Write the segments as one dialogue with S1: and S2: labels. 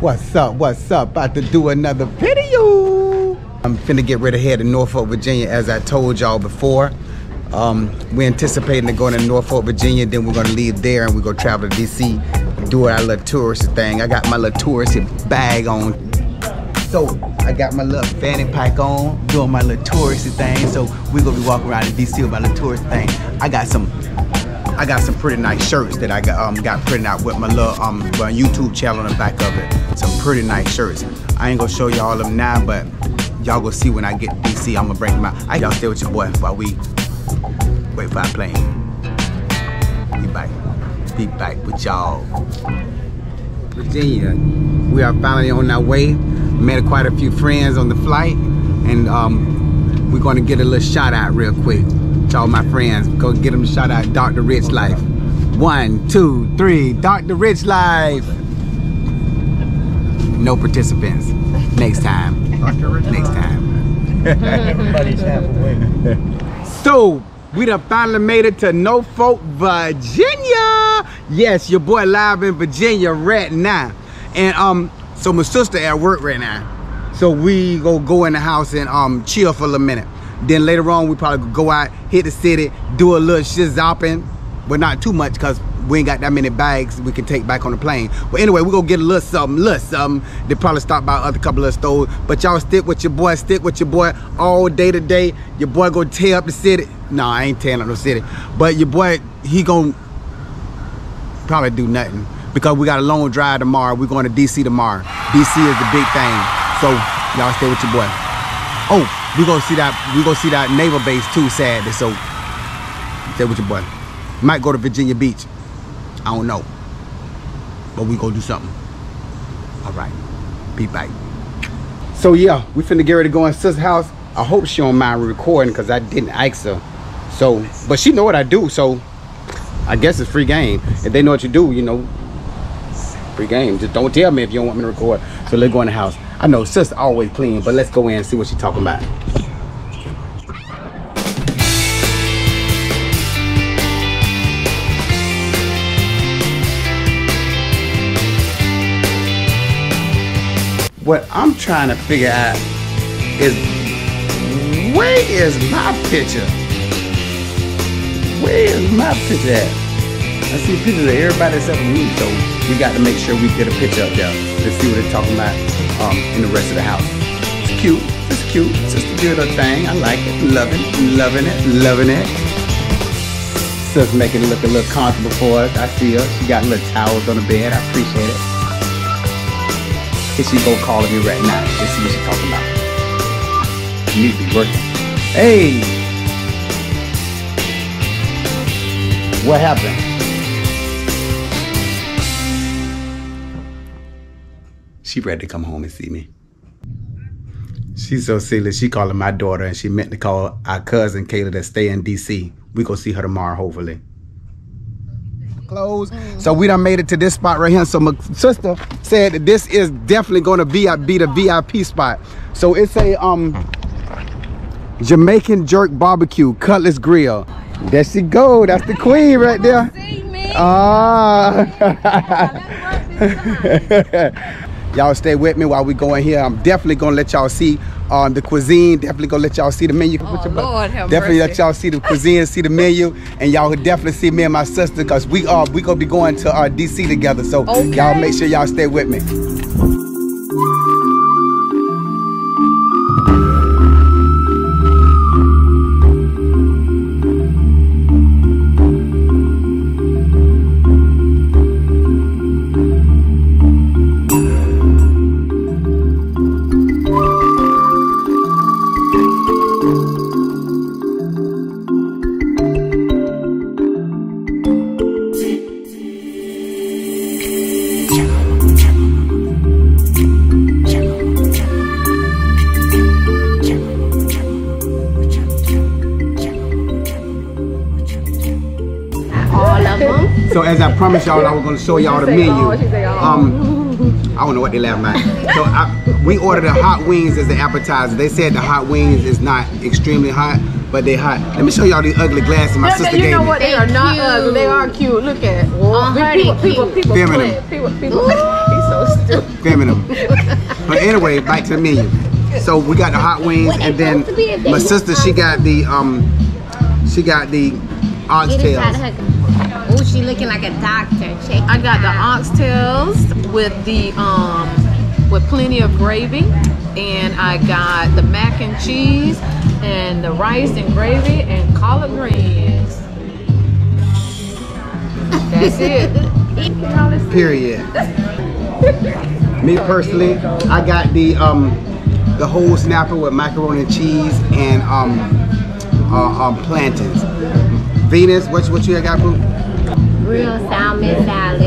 S1: What's up? What's up? About to do another video. I'm finna get ready to head to Norfolk, Virginia, as I told y'all before. Um, we're anticipating to go to Norfolk, Virginia, then we're gonna leave there and we're gonna travel to DC, do our little touristy thing. I got my little touristy bag on. So I got my little fanny pack on, doing my little touristy thing. So we're gonna be walking around in DC with my little tourist thing. I got some I got some pretty nice shirts that I got um, got printed out with my little um YouTube channel on the back of it. Some pretty nice shirts. I ain't gonna show y'all them now, but y'all gonna see when I get to DC. I'm gonna bring them out. I y'all stay with your boy while we wait for our plane. Be back. Be back with y'all. Virginia, we are finally on our way. Met quite a few friends on the flight, and um, we're gonna get a little shout out real quick to all my friends. Go get them a shout out, Dr. Rich Life. One, two, three, Dr. Rich Life. No participants. Next time. Next time.
S2: Everybody's halfway.
S1: So, we done finally made it to Norfolk, Virginia. Yes, your boy live in Virginia right now. And um, so my sister at work right now. So we go go in the house and um chill for a minute. Then later on, we probably go out, hit the city, do a little shit shopping, but not too much because we ain't got that many bags we can take back on the plane. But anyway, we gonna get a little something, little something. They probably stop by other couple of stores. But y'all stick with your boy, stick with your boy all day today. Your boy gonna tear up the city. Nah, I ain't tearing up no city. But your boy, he gonna probably do nothing because we got a long drive tomorrow. We're going to DC tomorrow. DC is the big thing. So y'all stay with your boy. Oh, we gonna see that we gonna see that naval base too, Saturday. So stay with your boy. Might go to Virginia Beach. I don't know. But we gonna do something. All right. Be back. So yeah, we finna get ready to go in sis house. I hope she don't mind recording because I didn't ask her. So, but she know what I do, so I guess it's free game. If they know what you do, you know, free game. Just don't tell me if you don't want me to record. So let's go in the house. I know sister always clean, but let's go in and see what she's talking about. What I'm trying to figure out is where is my picture? Where is my picture at? I see pictures of everybody except me, so we got to make sure we get a picture up there to see what they're talking about um, in the rest of the house. It's cute. It's cute. It's just a little thing. I like it. Loving it. Loving it. Loving it. Sis making it look a little comfortable for us. I see her. She got little towels on the bed. I appreciate it. She go calling me right now. Let's see what she's talking about. You need to be working. Hey! What happened? She ready to come home and see me. She's so silly. She calling my daughter and she meant to call our cousin Kayla that stay in DC. We go see her tomorrow, hopefully. Close. So we done made it to this spot right here. So my sister said that this is definitely gonna be, be the VIP spot. So it's a um Jamaican jerk barbecue, Cutlass Grille. There she go. That's the queen right there. Ah. y'all stay with me while we go in here. I'm definitely gonna let y'all see um, the cuisine. Definitely gonna let y'all see the menu.
S3: Oh, Lord
S1: definitely
S3: mercy.
S1: let y'all see the cuisine, see the menu, and y'all will definitely see me and my sister because we are we gonna be going to uh, DC together. So
S3: Okay.
S1: y'all make sure y'all stay with me. So as I promised y'all, I was gonna show y'all the menu.
S3: all, she say all.
S1: Um, I don't know what they laugh at. So I, we ordered the hot wings as the appetizer. They said the hot wings is not extremely hot, but they hot. Let me show y'all these ugly glasses my sister
S3: you
S1: gave
S3: know what? They are not ugly. They are cute. Look at it.
S4: Oh, honey,
S3: people, people, people,
S1: Feminine.
S3: play. People, people. He's so
S1: feminine. But anyway, back to the menu. So we got the hot wings, and then my sister she got the um, she got the oxtails.
S3: Oh, she looking like a doctor. Check.
S4: I got the oxtails with the um with plenty of gravy, and I got the mac and cheese and the rice and gravy and collard greens. That's it.
S1: Period. Me personally, I got the um, the whole snapper with macaroni and cheese and um, uh, um plantains. Venus, what what you got, boo?
S3: Real salmon salad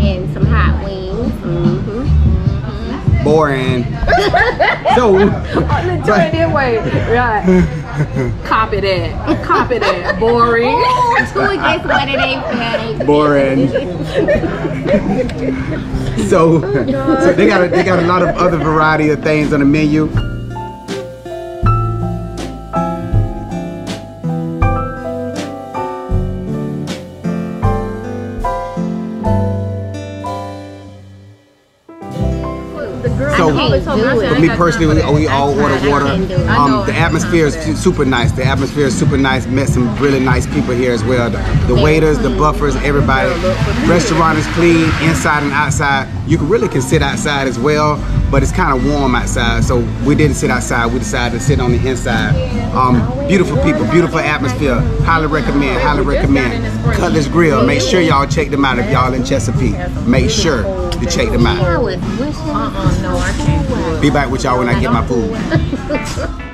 S3: and some hot wings. Mm-hmm.
S1: Boring. so,
S4: Turn it way. Right. Copy that. Copy that. Boring.
S3: Oh, two against one, it ain't fair.
S1: boring. so, so they got a, they got a lot of other variety of things on the menu. So,
S3: can't do.
S1: For me personally, we, we all
S3: I
S1: order water.
S3: can't do it.
S4: I know
S1: Um, the atmosphere is super nice. The atmosphere is super nice. Met some really nice people here as well. The, the waiters, the buffers, everybody. Restaurant is clean inside and outside. You can really can sit outside as well, but it's kind of warm outside. So we didn't sit outside. We decided to sit on the inside. Um, beautiful people, beautiful atmosphere. Highly recommend. Highly recommend. Cutlass Grille. Make sure y'all check them out if y'all in Chesapeake. Make sure to check them out.
S3: I was wishing.
S4: Uh-uh, no, I can't do it.
S1: Be back with y'all when I get my food.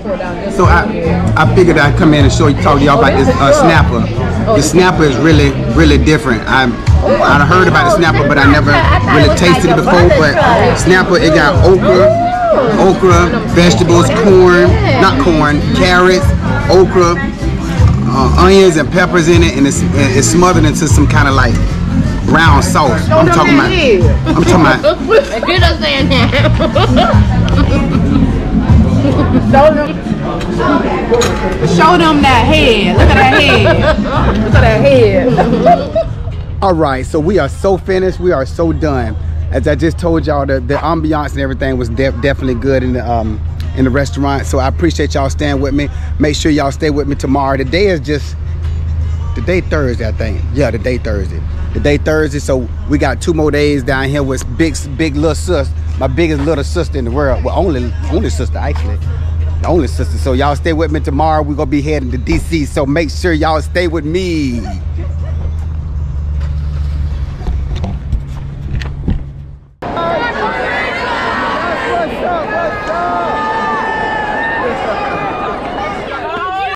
S1: So I, I figured I'd come in and show you, talk to y'all about this uh, snapper. The snapper is really, really different. I, I heard about the snapper, but I never really tasted it before. But snapper, it got okra, okra, vegetables, corn, not corn, carrots, okra, uh, onions and peppers in it, and it's, it's smothered into some kind of like brown sauce. I'm talking about. I'm talking about.
S3: In there.
S4: Show them that head. Look at that head. Look at that head.
S1: All right, so we are so finished. We are so done. As I just told y'all, the, the ambiance and everything was def- definitely good in the um in the restaurant. So I appreciate y'all staying with me. Make sure y'all stay with me tomorrow. The day is just the day Thursday, I think. Yeah, the day Thursday. The day Thursday. So we got two more days down here with big big little sis, my biggest little sister in the world. Well, only only sister actually. The only sister. So y'all stay with me tomorrow. We're gonna be heading to DC. So make sure y'all stay with me.